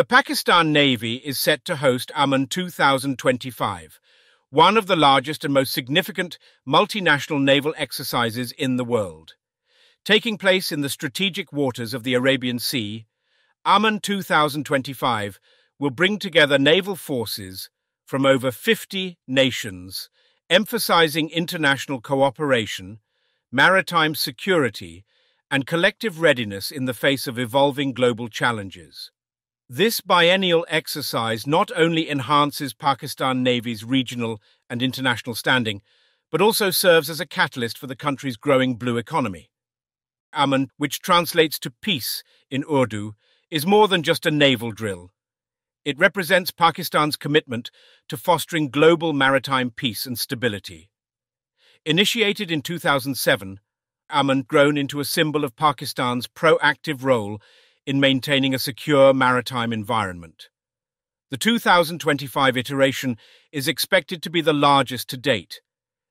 The Pakistan Navy is set to host Aman 2025, one of the largest and most significant multinational naval exercises in the world. Taking place in the strategic waters of the Arabian Sea, Aman 2025 will bring together naval forces from over 50 nations, emphasizing international cooperation, maritime security, and collective readiness in the face of evolving global challenges. This biennial exercise not only enhances Pakistan Navy's regional and international standing, but also serves as a catalyst for the country's growing blue economy. Aman, which translates to peace in Urdu, is more than just a naval drill. It represents Pakistan's commitment to fostering global maritime peace and stability. Initiated in 2007, Aman grown into a symbol of Pakistan's proactive role in maintaining a secure maritime environment. The 2025 iteration is expected to be the largest to date,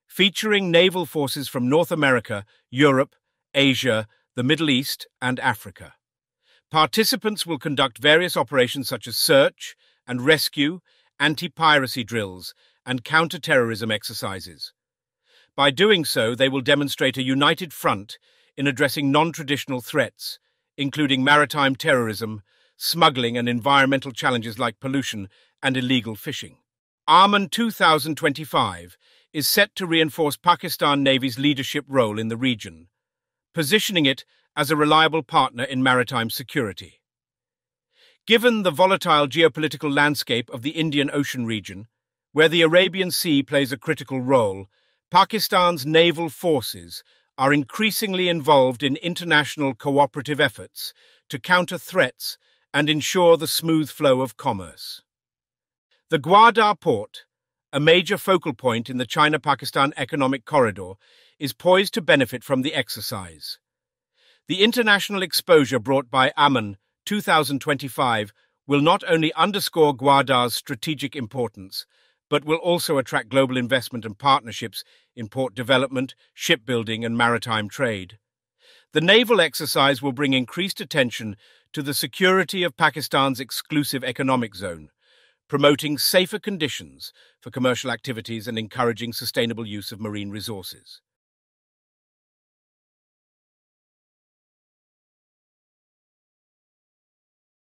featuring naval forces from North America, Europe, Asia, the Middle East, and Africa. Participants will conduct various operations such as search and rescue, anti-piracy drills, and counter-terrorism exercises. By doing so, they will demonstrate a united front in addressing non-traditional threats, including maritime terrorism, smuggling and environmental challenges like pollution and illegal fishing. Aman 2025 is set to reinforce Pakistan Navy's leadership role in the region, positioning it as a reliable partner in maritime security. Given the volatile geopolitical landscape of the Indian Ocean region, where the Arabian Sea plays a critical role, Pakistan's naval forces are increasingly involved in international cooperative efforts to counter threats and ensure the smooth flow of commerce. The Gwadar port, a major focal point in the China-Pakistan economic corridor, is poised to benefit from the exercise. The international exposure brought by Aman 2025 will not only underscore Gwadar's strategic importance, but will also attract global investment and partnerships in port development, shipbuilding, and maritime trade. The naval exercise will bring increased attention to the security of Pakistan's exclusive economic zone, promoting safer conditions for commercial activities and encouraging sustainable use of marine resources.